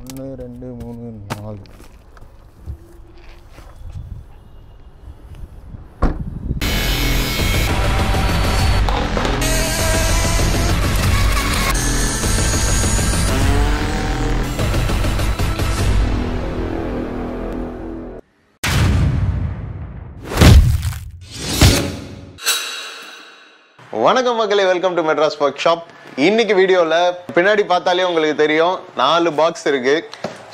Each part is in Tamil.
ஒன்று ரெண்டு மூணு நாலு. வணக்கம் மக்களே welcome to Madras workshop இன்னைக்கு வீடியோவில் பின்னாடி பார்த்தாலே உங்களுக்கு தெரியும் நாலு பாக்ஸ் இருக்கு.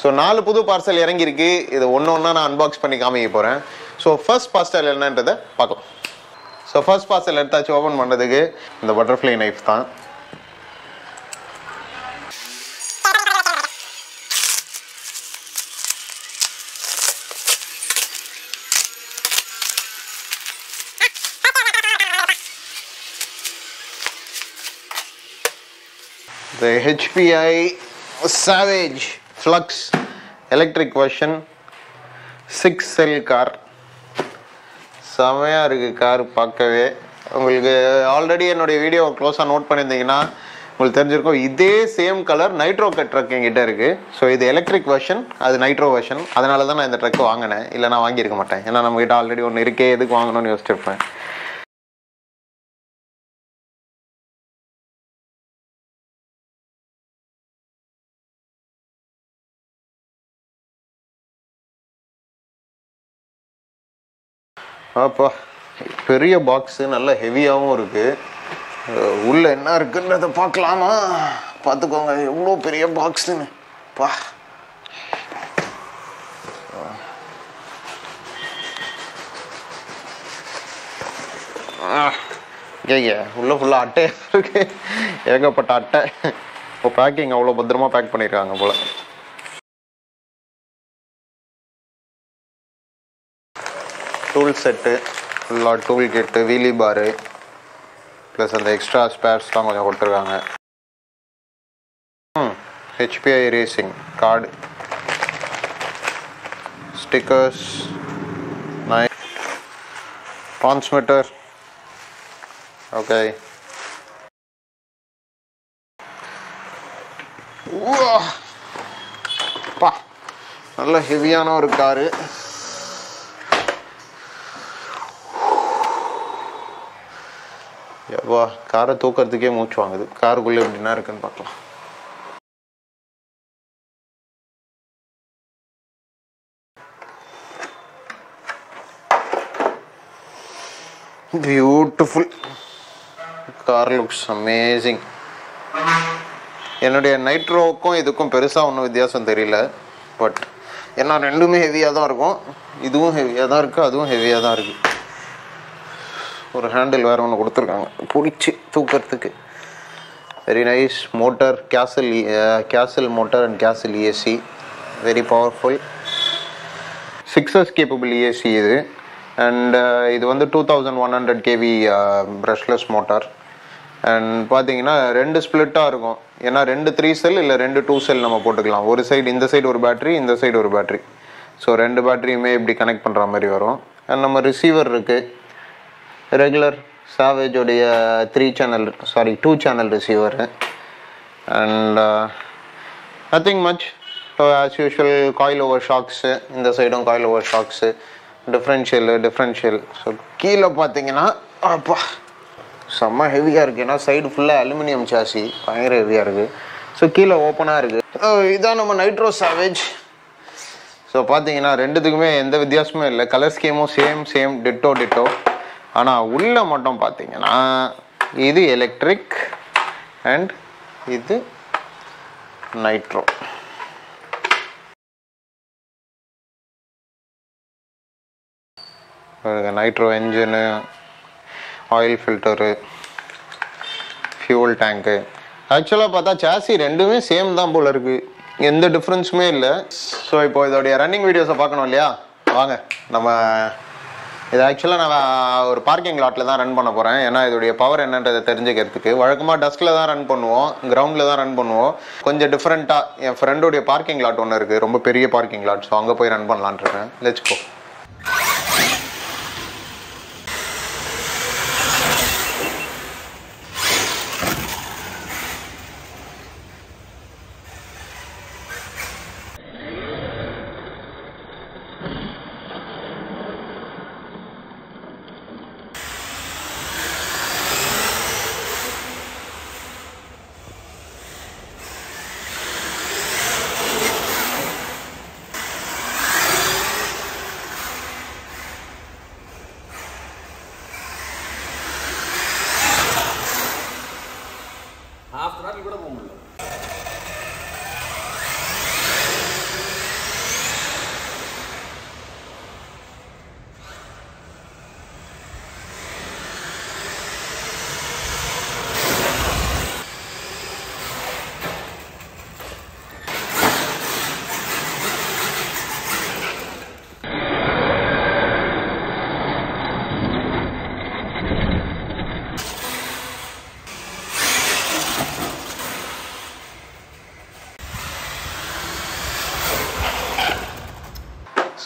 ஸோ நாலு புது பார்சல் இறங்கியிருக்கு. இது ஒன்று ஒன்றா நான் அன்பாக்ஸ் பண்ணி காமிக்க போகிறேன் ஸோ ஃபர்ஸ்ட் பார்சல் என்னன்றதை பார்க்கலாம். ஸோ ஃபர்ஸ்ட் பார்சல் எடுத்தாச்சு ஓப்பன் பண்ணுறதுக்கு இந்த பட்டர்ஃப்ளை நைஃப் தான். The HPI Savage Flux electric version six cell car செமையாக இருக்குது கார் பார்க்கவே. உங்களுக்கு ஆல்ரெடி என்னுடைய வீடியோ க்ளோஸாக நோட் பண்ணியிருந்தீங்கன்னா உங்களுக்கு தெரிஞ்சிருக்கும். இதே same colour nitro cut truck என்கிட்ட இருக்குது ஸோ இது எலக்ட்ரிக் வெர்ஷன் அது நைட்ரோ வெர்ஷன் அதனால தான் நான் இந்த ட்ரக் வாங்கினேன். இல்லை நான் வாங்கியிருக்க மாட்டேன். ஏன்னா நம்மகிட்ட ஆல்ரெடி ஒன்று இருக்கே எதுக்கு வாங்கணும்னு யோசிச்சிருப்பேன். அப்பா பெரிய பாக்ஸு நல்ல ஹெவியாகவும் இருக்குது உள்ளே என்ன இருக்குன்றதை பார்க்கலாமா? பார்த்துக்கோங்க எவ்வளோ பெரிய பாக்ஸுன்னு பா. கேங்க உள்ளே ஃபுல்லாக அட்டை இருக்கு. ஏகப்பட்ட அட்டை. இப்போ பேக்கிங் அவ்வளோ பத்திரமா பேக் பண்ணியிருக்காங்க போல். டூல் செட்டு ஃபுல்லாக tool kit wheelie bar plus அந்த எக்ஸ்ட்ரா ஸ்பேர்ஸ்லாம் கொஞ்சம் கொடுத்துருக்காங்க. ம் ஹெச்பிஐ ரேசிங் கார்டு ஸ்டிக்கர்ஸ் நை டிரான்ஸ்மிட்டர் ஓகே பா நல்ல ஹெவியான ஒரு காரு வா காரை தூக்கிறதுக்கே மூச்சு வாங்குது. காருக்குள்ளே எப்படின்னா இருக்குன்னு பார்க்கலாம். பியூட்டிஃபுல் கார் லுக்ஸ் அமேசிங் என்னுடைய நைட்ரோவுக்கும் இதுக்கும் பெருசாக ஒன்றும் வித்தியாசம் தெரியல. பட் ஏன்னா ரெண்டுமே ஹெவியாக தான் இருக்கும். இதுவும் ஹெவியாக தான் இருக்குது அதுவும் ஹெவியாக தான் இருக்குது ஒரு ஹேண்டில் வேறு ஒன்று கொடுத்துருக்காங்க. பிடிச்சி தூக்கிறதுக்கு. Very nice motor Castle Castle motor and Castle ESC very powerful six S capable ESC இது. அண்ட் uh, இது வந்து two thousand one hundred KV brushless motor and பார்த்தீங்கன்னா ரெண்டு ஸ்ப்ளிட்டாக இருக்கும். ஏன்னா ரெண்டு த்ரீ செல் இல்லை ரெண்டு டூ செல் நம்ம போட்டுக்கலாம். ஒரு சைடு இந்த சைடு ஒரு பேட்ரி இந்த சைடு ஒரு பேட்ரி ஸோ ரெண்டு பேட்டரியுமே இப்படி கனெக்ட் பண்ணுற மாதிரி வரும். அண்ட் நம்ம ரிசீவர் இருக்குது regular சாவேஜோடைய three channel sorry two channel receiver and nothing much so as usual coil over shocks இந்த சைடும் coil over shocks differential differential so கீழே பார்த்தீங்கன்னா அப்பா செம்ம ஹெவியாக இருக்குது ஏன்னா சைடு ஃபுல்லாக அலுமினியம் சாசி பயங்கர ஹெவியாக இருக்குது ஸோ கீழே ஓப்பனாக இருக்குது இதான் நம்ம நைட்ரோ சாவேஜ் ஸோ பார்த்தீங்கன்னா ரெண்டுத்துக்குமே எந்த வித்தியாசமும் இல்லை. கலர் ஸ்கீமும் சேம் சேம் டிட்டோ டிட்டோ ஆனால் உள்ள மட்டும் பார்த்தீங்கன்னா இது எலக்ட்ரிக் அண்ட் இது nitro nitro engine oil filter fuel tank ஆக்சுவலாக பார்த்தா சாசி ரெண்டுமே சேம் தான் போல் இருக்குது எந்த டிஃப்ரென்ஸுமே இல்லை. ஸோ இப்போ இதோடைய ரன்னிங் வீடியோஸை பார்க்கணும் இல்லையா? வாங்க நம்ம இது ஆக்சுவலாக நான் ஒரு பார்க்கிங் லாட்டில் தான் ரன் பண்ண போகிறேன் ஏன்னா இதோடைய பவர் என்னன்றதை தெரிஞ்சுக்கிறதுக்கு. வழக்கமாக டஸ்கில் தான் ரன் பண்ணுவோம். கிரவுண்டில் தான் ரன் பண்ணுவோம். கொஞ்சம் டிஃப்ரெண்ட்டாக என் ஃப்ரெண்டோடைய பார்க்கிங் லாட் ஒன்று இருக்குது ரொம்ப பெரிய பார்க்கிங் லாட் ஸோ அங்கே போய் ரன் பண்ணலான்றேன் இருக்கேன். லெட்ஸ் போ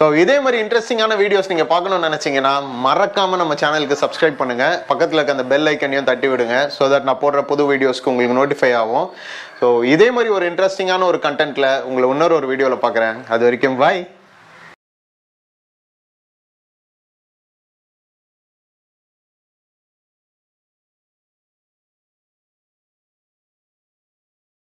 ஸோ இதே மாதிரி இன்ட்ரெஸ்டிங்கான வீடியோஸ் நீங்கள் பார்க்கணும்னு நினச்சிங்கன்னா மறக்காமல் நம்ம சேனலுக்கு சப்ஸ்கிரைப் பண்ணுங்கள் பக்கத்தில் இருக்க அந்த பெல் ஐக்கனையும் தட்டி விடுங்க ஸோ தட் நான் போடுற புது வீடியோஸ்க்கு உங்களுக்கு நோட்டிஃபை ஆகும். ஸோ இதே மாதிரி ஒரு இன்ட்ரெஸ்டிங்கான ஒரு கண்டென்ட்டில் உங்களை இன்னொரு ஒரு வீடியோவில் பார்க்குறேன். அது வரைக்கும் பாய்